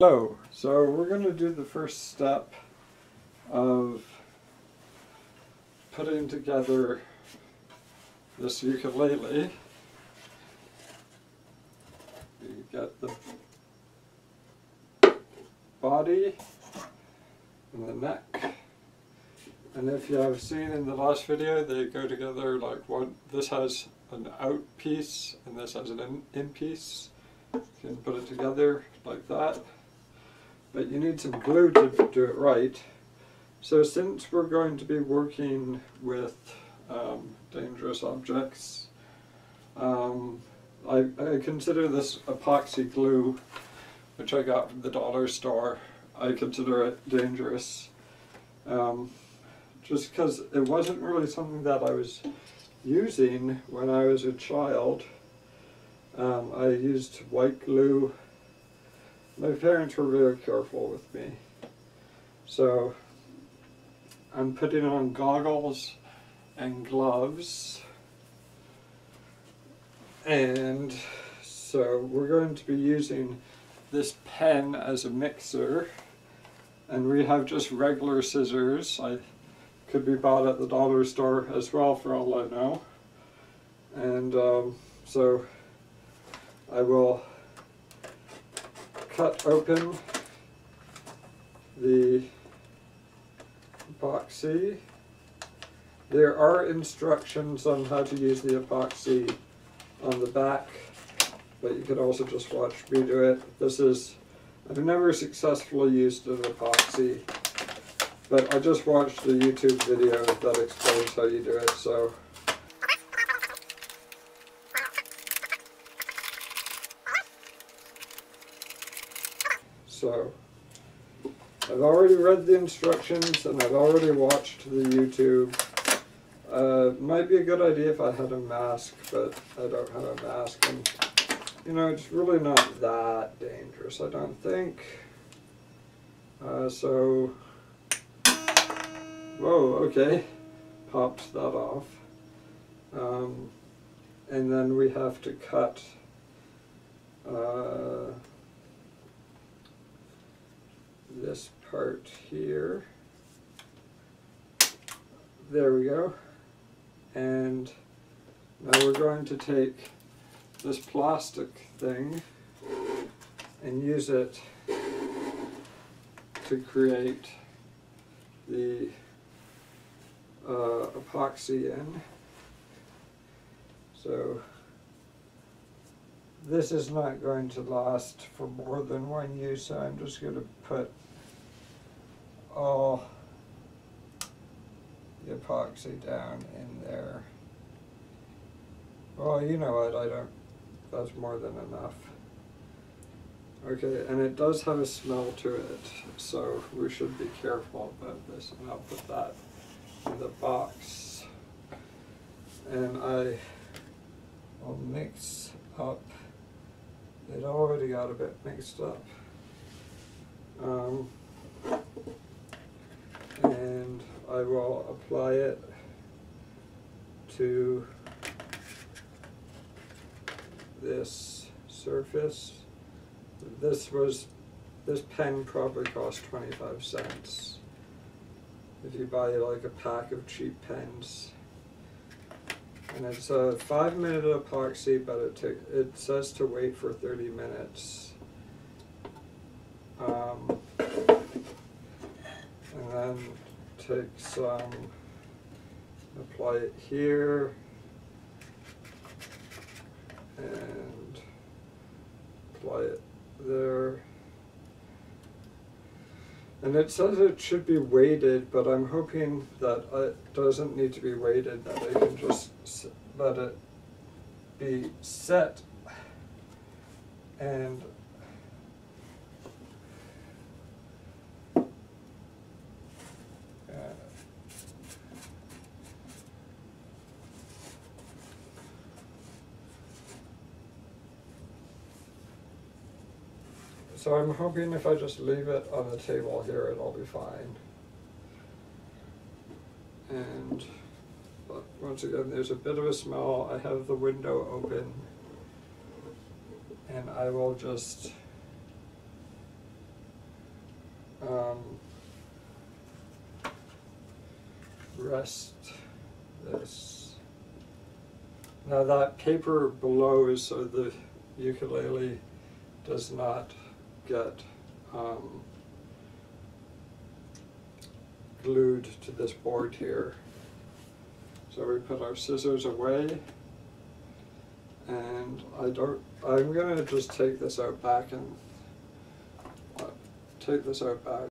So we're going to do the first step of putting together this ukulele. You get the body and the neck. And if you have seen in the last video, they go together like one, this has an out piece and this has an in piece. You can put it together like that. But you need some glue to do it right. So since we're going to be working with um, dangerous objects, um, I, I consider this epoxy glue, which I got from the dollar store, I consider it dangerous. Um, just because it wasn't really something that I was using when I was a child. Um, I used white glue. My parents were very careful with me. So I'm putting on goggles and gloves. And so we're going to be using this pen as a mixer. And we have just regular scissors. I could be bought at the dollar store as well for all I know. And um, so I will cut open the epoxy. There are instructions on how to use the epoxy on the back, but you could also just watch me do it. This is, I've never successfully used an epoxy but I just watched a YouTube video that explains how you do it, so. So, I've already read the instructions and I've already watched the YouTube. Uh, might be a good idea if I had a mask, but I don't have a mask. And, you know, it's really not that dangerous, I don't think. Uh, so, Whoa, okay. Popped that off. Um, and then we have to cut uh, this part here. There we go. And now we're going to take this plastic thing and use it to create the uh, epoxy in. So this is not going to last for more than one use, so I'm just going to put all the epoxy down in there. Well, you know what, I don't, that's more than enough. Okay, and it does have a smell to it, so we should be careful about this, and I'll put that in the box and I will mix up it already got a bit mixed up um, and I will apply it to this surface this was this pen probably cost 25 cents if you buy like a pack of cheap pens. And it's a five minute epoxy, but it, it says to wait for 30 minutes. Um, and then take some, apply it here, and apply it there. And it says it should be weighted, but I'm hoping that it doesn't need to be weighted, that I can just let it be set. And So I'm hoping if I just leave it on the table here, it'll be fine. And once again, there's a bit of a smell. I have the window open. And I will just um, rest this. Now that paper below is so the ukulele does not get um, glued to this board here. So we put our scissors away and I don't, I'm gonna just take this out back and uh, take this out back